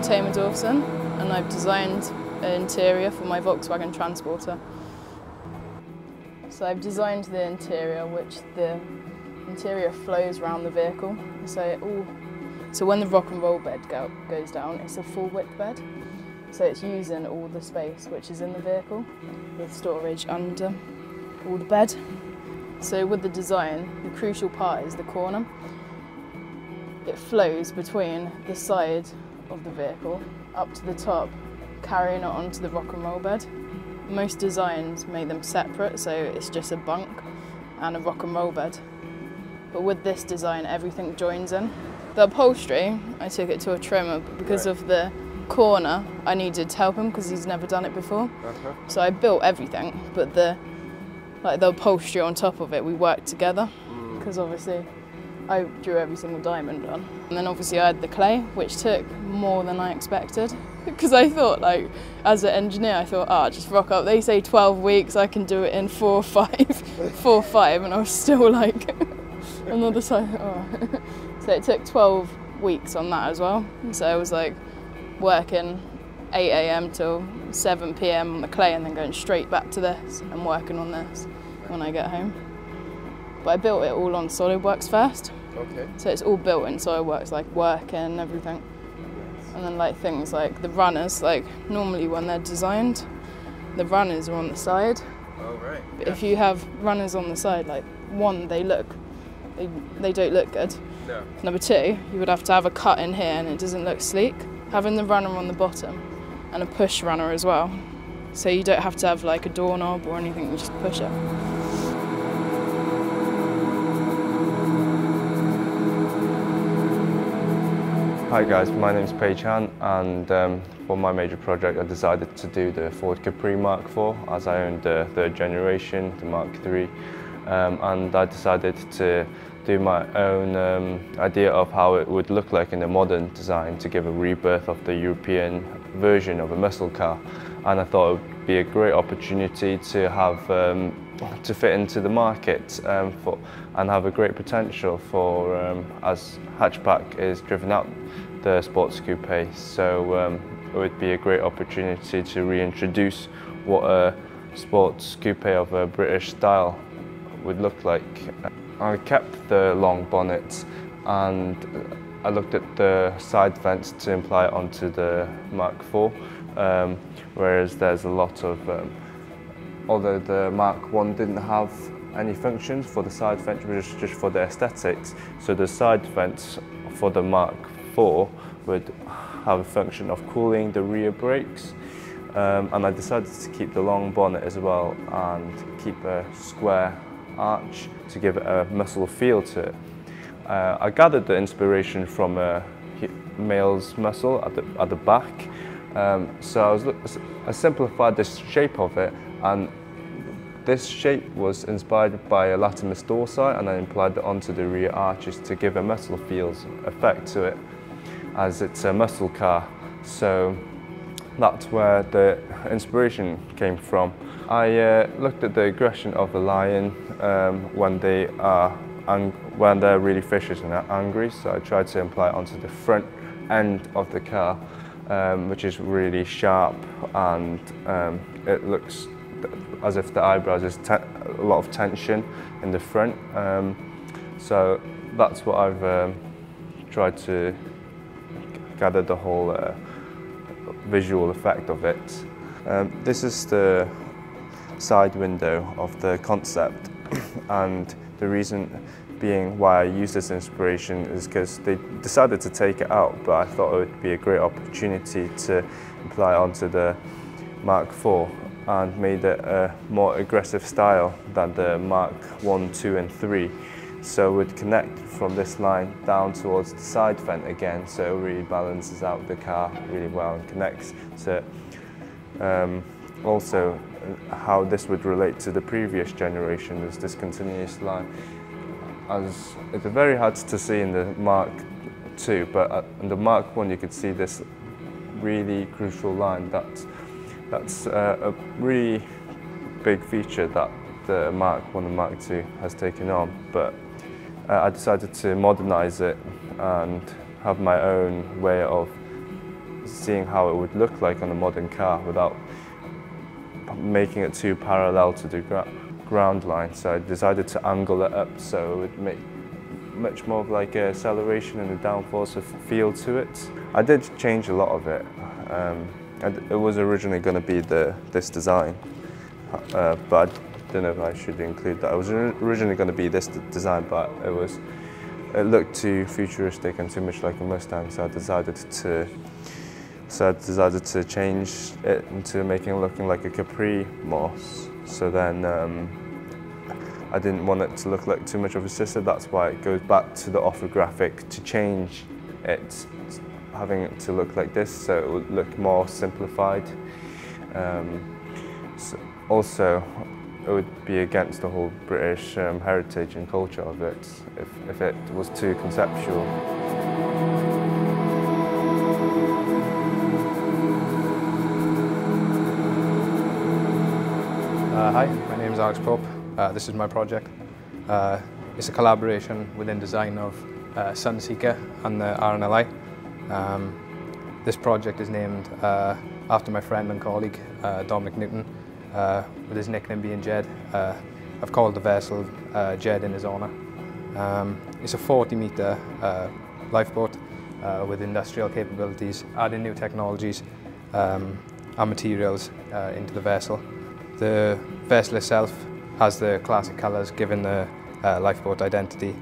I'm Tamer Dawson and I've designed an interior for my Volkswagen Transporter. So I've designed the interior which the interior flows around the vehicle. So it all, so when the rock and roll bed go, goes down, it's a full width bed. So it's using all the space which is in the vehicle with storage under all the bed. So with the design, the crucial part is the corner. It flows between the side of the vehicle up to the top, carrying it onto the rock and roll bed. Most designs make them separate, so it's just a bunk and a rock and roll bed. But with this design, everything joins in. The upholstery, I took it to a trimmer because Right. of the corner, I needed to help him because he's never done it before. Uh-huh. So I built everything, but the like the upholstery on top of it, we worked together because obviously I drew every single diamond on. And then obviously I had the clay, which took more than I expected because I thought like as an engineer, I thought, ah, just rock up. They say 12 weeks, I can do it in four or five, four or five, and I was still like another side. Oh. so it took 12 weeks on that as well. So I was like working 8 a.m. till 7 p.m. on the clay and then going straight back to this and working on this when I get home. But I built it all on SolidWorks first, Okay. so it's all built in SolidWorks, like work and everything. And then like things like the runners, like normally when they're designed, the runners are on the side. All right. But if you have runners on the side, like one, they look, they, they don't look good. No. Number two, you would have to have a cut in here and it doesn't look sleek. Having the runner on the bottom and a push runner as well. So you don't have to have like a doorknob or anything, you just push it. Hi guys, my name is Paige Han and um, for my major project I decided to do the Ford Capri Mark IV as I owned the third generation, the Mark III um, and I decided to do my own um, idea of how it would look like in a modern design to give a rebirth of the European version of a muscle car. And I thought it would be a great opportunity to have um, to fit into the market um, for, and have a great potential for um, as hatchback is driven up the sports coupe. So um, it would be a great opportunity to reintroduce what a sports coupe of a British style would look like. I kept the long bonnet and I looked at the side vents to imply it onto the Mark IV, um, whereas there's a lot of um, although the Mark 1 didn't have any functions for the side vent, which was just for the aesthetics. So the side vents for the Mark 4 would have a function of cooling the rear brakes. Um, and I decided to keep the long bonnet as well and keep a square arch to give it a muscle feel to it. Uh, I gathered the inspiration from a male's muscle at the, at the back. Um, so I, was, I simplified the shape of it and this shape was inspired by a latimus dorsi and I applied it onto the rear arches to give a muscle feels effect to it as it's a muscle car. So that's where the inspiration came from. I uh, looked at the aggression of the lion um, when they are when they're really vicious and angry. So I tried to imply it onto the front end of the car, um, which is really sharp and um, it looks as if the eyebrows is a lot of tension in the front. Um, so that's what I've um, tried to gather the whole uh, visual effect of it. Um, this is the side window of the concept and the reason being why I use this inspiration is because they decided to take it out but I thought it would be a great opportunity to apply onto the Mark IV and made it a more aggressive style than the Mark 1, 2 and 3 so it would connect from this line down towards the side vent again so it really balances out the car really well and connects to um, also uh, how this would relate to the previous generation is this continuous line. As it's very hard to see in the Mark 2 but uh, in the Mark 1 you could see this really crucial line that's that's uh, a really big feature that the Mark 1 and Mark II has taken on but uh, I decided to modernize it and have my own way of seeing how it would look like on a modern car without making it too parallel to the gra ground line. So I decided to angle it up so it would make much more of like acceleration and a downforce of feel to it. I did change a lot of it. Um, it was originally going to be the this design, uh, but I don't know if I should include that. It was originally going to be this design, but it was it looked too futuristic and too much like a Mustang, so I decided to so I decided to change it into making it looking like a Capri Moss. So then um, I didn't want it to look like too much of a sister. That's why it goes back to the orthographic to change it, having it to look like this, so it would look more simplified. Um, so also, it would be against the whole British um, heritage and culture of it if, if it was too conceptual. Uh, hi, my name is Alex Pope. Uh, this is my project. Uh, it's a collaboration within design of uh, Sunseeker and the RNLI. Um, this project is named uh, after my friend and colleague uh, Dominic Newton, uh, with his nickname being Jed. Uh, I've called the vessel uh, Jed in his honour. Um, it's a 40 metre uh, lifeboat with industrial capabilities, adding new technologies um, and materials into the vessel. The vessel itself has the classic colours giving the lifeboat identity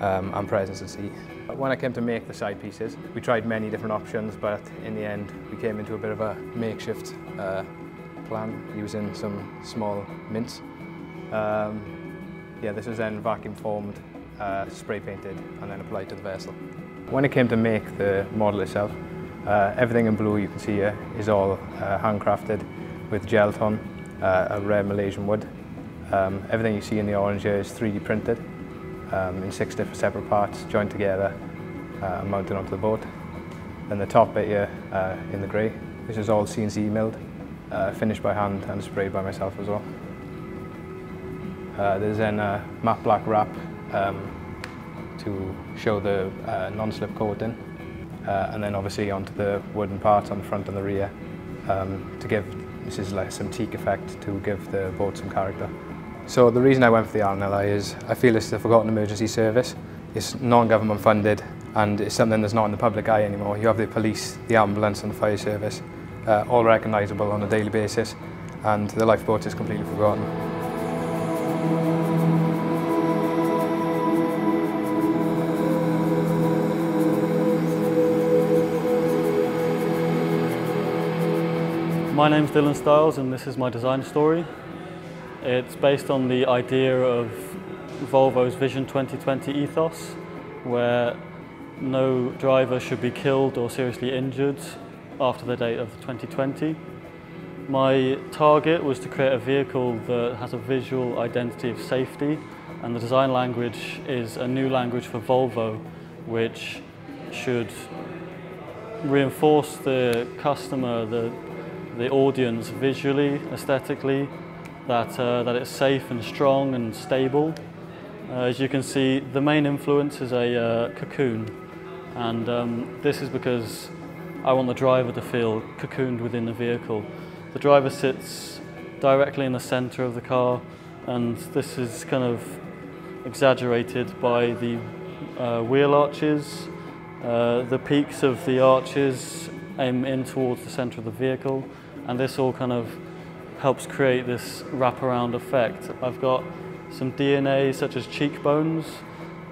um, and presence at sea. When I came to make the side pieces, we tried many different options, but in the end we came into a bit of a makeshift uh, plan using some small mints. Um, yeah, this was then vacuum formed, uh, spray painted and then applied to the vessel. When it came to make the model itself, uh, everything in blue you can see here is all uh, handcrafted with Jelutong uh, a rare Malaysian wood. Um, everything you see in the orange here is 3D printed um, in six different separate parts, joined together uh, and mounted onto the boat. Then the top bit here uh, in the grey, this is all CNC milled, uh, finished by hand and sprayed by myself as well. Uh, there's then a matte black wrap um, to show the uh, non-slip coating uh, and then obviously onto the wooden parts on the front and the rear um, to give this is like some teak effect to give the boat some character. So the reason I went for the RNLI is I feel it's the forgotten emergency service. It's non-government funded and it's something that's not in the public eye anymore. You have the police, the ambulance and the fire service, uh, all recognisable on a daily basis and the lifeboat is completely forgotten. My name's Dylan Stiles and this is my design story. It's based on the idea of Volvo's Vision 2020 ethos where no driver should be killed or seriously injured after the date of 2020. My target was to create a vehicle that has a visual identity of safety and the design language is a new language for Volvo which should reinforce the customer, the the audience visually, aesthetically, that, uh, that it's safe and strong and stable. Uh, as you can see, the main influence is a uh, cocoon, and um, this is because I want the driver to feel cocooned within the vehicle. The driver sits directly in the center of the car, and this is kind of exaggerated by the uh, wheel arches. Uh, the peaks of the arches aim in towards the center of the vehicle, and this all kind of helps create this wraparound effect. I've got some DNA such as cheekbones.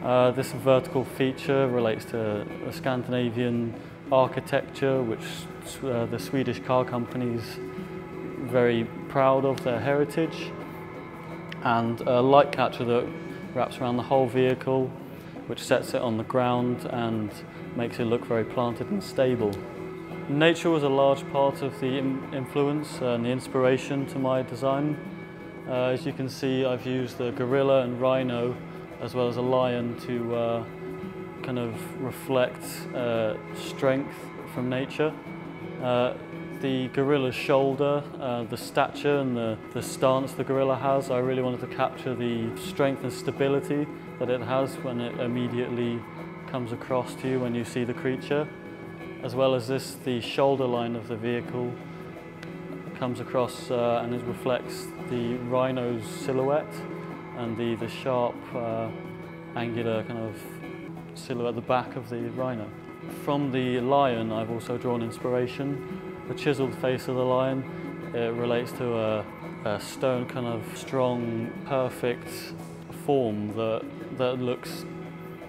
Uh, this vertical feature relates to a Scandinavian architecture which uh, the Swedish car companies very proud of their heritage and a light catcher that wraps around the whole vehicle which sets it on the ground and makes it look very planted and stable. Nature was a large part of the influence and the inspiration to my design. Uh, as you can see, I've used the gorilla and rhino as well as a lion to uh, kind of reflect uh, strength from nature. Uh, the gorilla's shoulder, uh, the stature and the, the stance the gorilla has, I really wanted to capture the strength and stability that it has when it immediately comes across to you when you see the creature. As well as this, the shoulder line of the vehicle comes across uh, and it reflects the rhino's silhouette and the, the sharp uh, angular kind of silhouette at the back of the rhino. From the lion I've also drawn inspiration. The chiseled face of the lion it relates to a, a stone kind of strong, perfect form that, that looks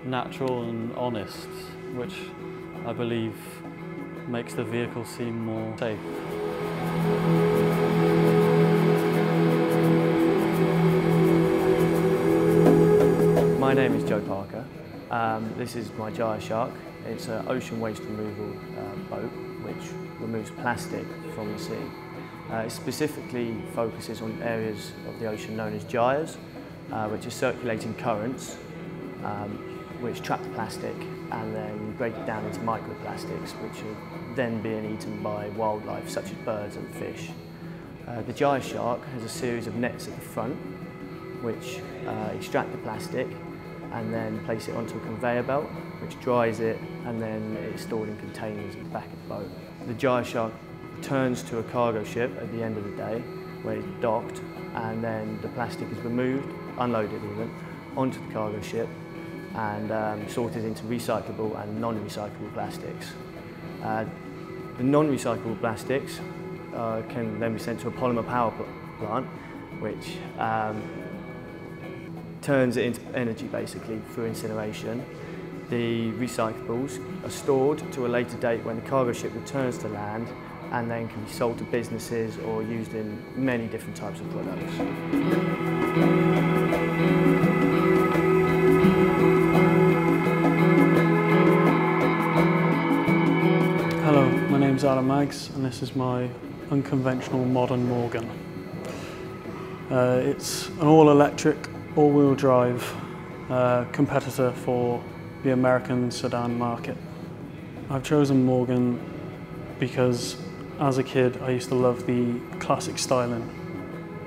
natural and honest, which I believe makes the vehicle seem more safe. My name is Joe Parker. Um, this is my Gyre Shark. It's an ocean waste removal uh, boat which removes plastic from the sea. Uh, it specifically focuses on areas of the ocean known as gyres, uh, which are circulating currents um, which trap the plastic and then break it down into microplastics which are then being eaten by wildlife such as birds and fish. Uh, the gyre shark has a series of nets at the front which uh, extract the plastic and then place it onto a conveyor belt which dries it and then it's stored in containers at the back of the boat. The gyre shark turns to a cargo ship at the end of the day where it's docked and then the plastic is removed, unloaded even, onto the cargo ship and um, sorted into recyclable and non-recyclable plastics. Uh, the non-recyclable plastics uh, can then be sent to a polymer power pl plant which um, turns it into energy basically through incineration. The recyclables are stored to a later date when the cargo ship returns to land and then can be sold to businesses or used in many different types of products. Name's Adam Maggs and this is my unconventional modern Morgan. Uh, it's an all-electric, all-wheel drive uh, competitor for the American sedan market. I've chosen Morgan because as a kid I used to love the classic styling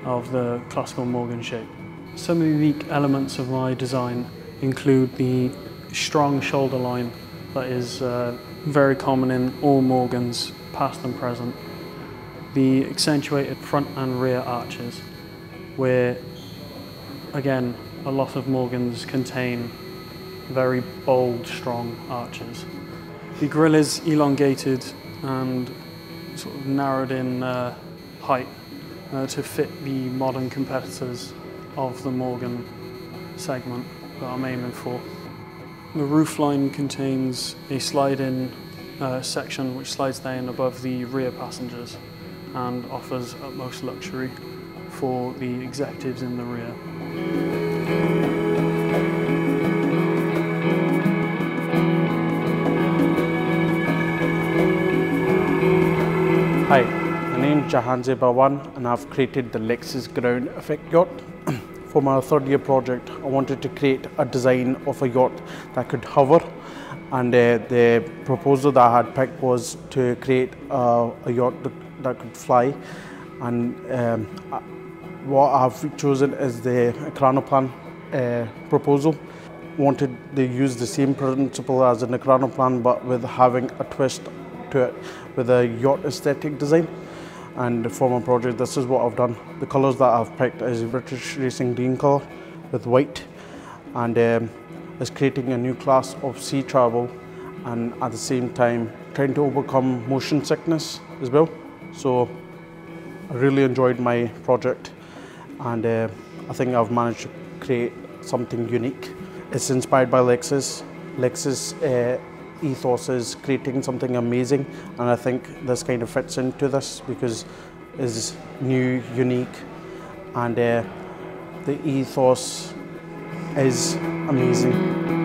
of the classical Morgan shape. Some unique elements of my design include the strong shoulder line that is uh, very common in all Morgans, past and present. The accentuated front and rear arches, where again, a lot of Morgans contain very bold, strong arches. The grille is elongated and sort of narrowed in uh, height uh, to fit the modern competitors of the Morgan segment that I'm aiming for. The roofline contains a slide-in uh, section which slides down above the rear passengers and offers utmost luxury for the executives in the rear. Hi, my name is Jahanzeb Bawan and I've created the Lexus Ground Effect Yacht. For my third year project, I wanted to create a design of a yacht that could hover and uh, the proposal that I had picked was to create uh, a yacht that, that could fly and um, what I've chosen is the Ekranoplan uh, proposal. Wanted to use the same principle as an Ekranoplan but with having a twist to it with a yacht aesthetic design. And for my project, this is what I've done. The colours that I've picked is British Racing Green colour with white, and um, is creating a new class of sea travel, and at the same time trying to overcome motion sickness as well. So I really enjoyed my project, and uh, I think I've managed to create something unique. It's inspired by Lexus. Lexus uh, ethos is creating something amazing and I think this kind of fits into this because it's new, unique and uh, the ethos is amazing.